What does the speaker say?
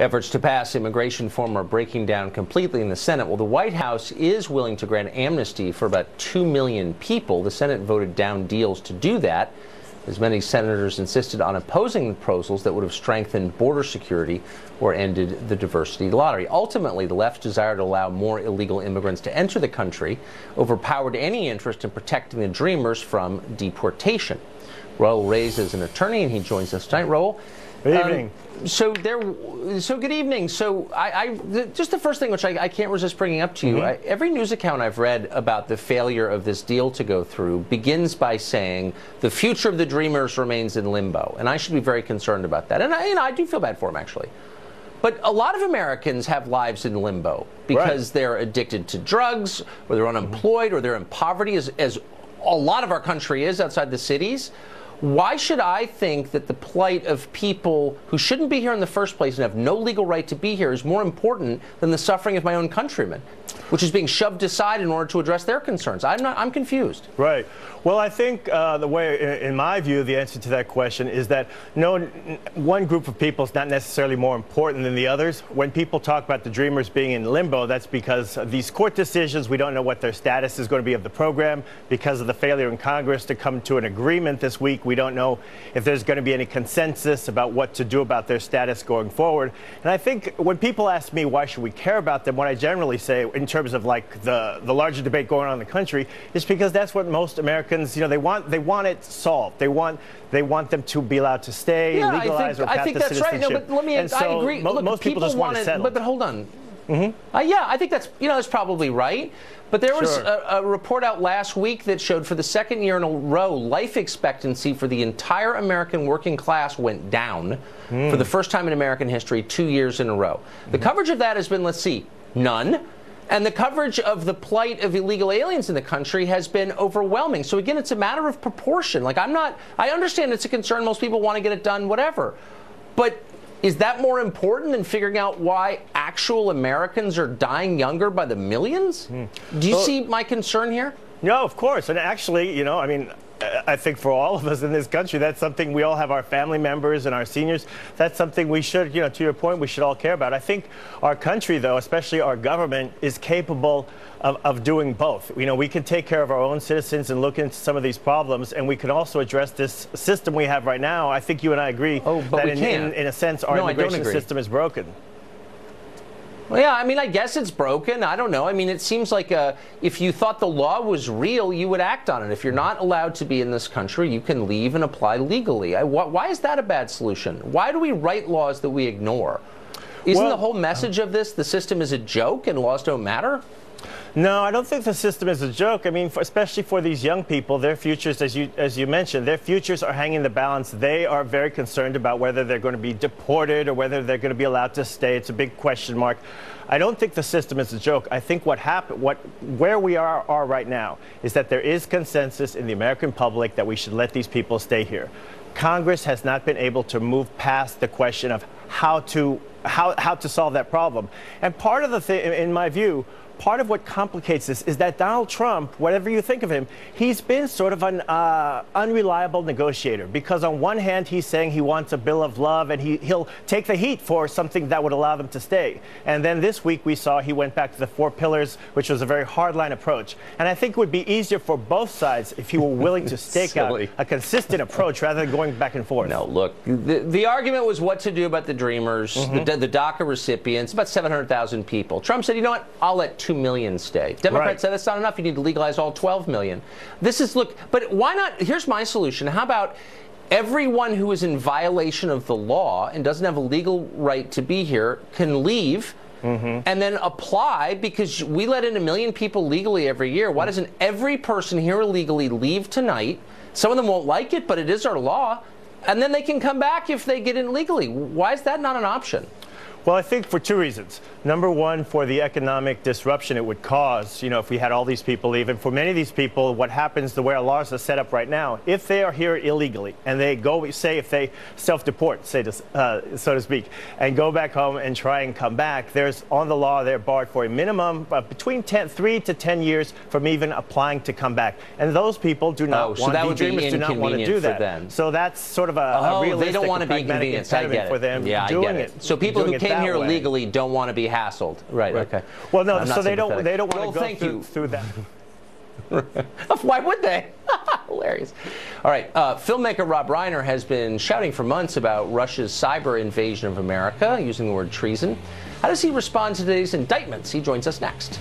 Efforts to pass immigration reform are breaking down completely in the Senate. Well, the White House is willing to grant amnesty for about 2 million people. The Senate voted down deals to do that, as many senators insisted on opposing proposals that would have strengthened border security or ended the diversity lottery. Ultimately, the left's desire to allow more illegal immigrants to enter the country overpowered any interest in protecting the Dreamers from deportation. Raul Reyes is an attorney, and he joins us tonight. Raul, Good evening. Um, so there, so good evening. So I, I the, just the first thing which I, I, can't resist bringing up to you. Mm-hmm. I, every news account I've read about the failure of this deal to go through begins by saying the future of the Dreamers remains in limbo, and I should be very concerned about that. And I, you know, I do feel bad for them actually. But a lot of Americans have lives in limbo because right. they're addicted to drugs, or they're unemployed, mm-hmm. or they're in poverty, as, as a lot of our country is outside the cities. Why should I think that the plight of people who shouldn't be here in the first place and have no legal right to be here is more important than the suffering of my own countrymen? Which is being shoved aside in order to address their concerns. I'm not. I'm confused. Right. Well, I think uh, the way, in my view, the answer to that question is that no one group of people is not necessarily more important than the others. When people talk about the Dreamers being in limbo, that's because of these court decisions. We don't know what their status is going to be of the program because of the failure in Congress to come to an agreement this week. We don't know if there's going to be any consensus about what to do about their status going forward. And I think when people ask me why should we care about them, what I generally say in terms terms of like the, the larger debate going on in the country is because that's what most Americans, you know, they want they want it solved. They want they want them to be allowed to stay, yeah, legalize, I think, or path I think to that's citizenship. right. No, but let me. And I so agree. Mo- Look, most people, just want it, settle. But, but hold on. Mm-hmm. Uh, yeah, I think that's you know that's probably right. But there was a, a, report out last week that showed for the second year in a row, life expectancy for the entire American working class went down mm. for the first time in American history, two years in a row. The coverage of that has been, let's see, none. And the coverage of the plight of illegal aliens in the country has been overwhelming. So again, it's a matter of proportion. Like I'm not, I understand it's a concern. Most people want to get it done, whatever. But is that more important than figuring out why actual Americans are dying younger by the millions? Mm. Do you see my concern here? No, of course. And actually, you know, I mean, I think for all of us in this country, that's something we all have our family members and our seniors. That's something we should, you know, to your point, we should all care about. I think our country, though, especially our government, is capable of, of doing both. You know, we can take care of our own citizens and look into some of these problems, and we can also address this system we have right now. I think you and I agree oh, that in, in, in, a sense, our no, immigration system is broken. Well, yeah, I mean, I guess it's broken. I don't know. I mean, it seems like uh, if you thought the law was real, you would act on it. If you're not allowed to be in this country, you can leave and apply legally. I, wh why is that a bad solution? Why do we write laws that we ignore? Isn't well, the whole message of this the system is a joke and laws don't matter? No, I don't think the system is a joke. I mean, for, especially for these young people, their futures, as you as you mentioned, their futures are hanging in the balance. They are very concerned about whether they're going to be deported or whether they're going to be allowed to stay. It's a big question mark. I don't think the system is a joke. I think what happened, what where we are are right now, is that there is consensus in the American public that we should let these people stay here. Congress has not been able to move past the question of how to how, how to solve that problem. And part of the thing, in my view, part of what complicates this is that Donald Trump, whatever you think of him, he's been sort of an uh, unreliable negotiator because on one hand he's saying he wants a bill of love and he, he'll take the heat for something that would allow them to stay. And then this week we saw he went back to the four pillars, which was a very hardline approach. And I think it would be easier for both sides if he were willing to stake out a consistent approach rather than going back and forth. No, look, the, the argument was what to do about the Dreamers, mm-hmm. the, the DACA recipients, about 700,000 people. Trump said, you know what, I'll let two 2 million stay. Democrats right. said that's not enough. You need to legalize all 12 million. This is, look, but why not? Here's my solution. How about everyone who is in violation of the law and doesn't have a legal right to be here can leave? Mm-hmm. and then apply because we let in a million people legally every year. Why doesn't every person here illegally leave tonight? Some of them won't like it, but it is our law. And then they can come back if they get in legally. Why is that not an option? Well, I think for two reasons. Number one, for the economic disruption it would cause, you know, if we had all these people leave. And for many of these people, what happens the way our laws are set up right now, if they are here illegally and they go, say, if they self-deport, say, to, uh, so to speak, and go back home and try and come back, there's on the law they're barred for a minimum of between 10, three to 10 years from even applying to come back. And those people do not oh, want so that would be do not want to do that. Them. So that's sort of a, oh, a realistic they don't want to be inconvenienced. impediment for them yeah, doing it. it. So people who can't came here way. legally don't want to be hassled. Right. Okay. Well, no, so they don't they don't want Well, to go thank through, you. through that. Why would they? Hilarious. All right. Uh, filmmaker Rob Reiner has been shouting for months about Russia's cyber invasion of America, using the word treason. How does he respond to today's indictments? He joins us next.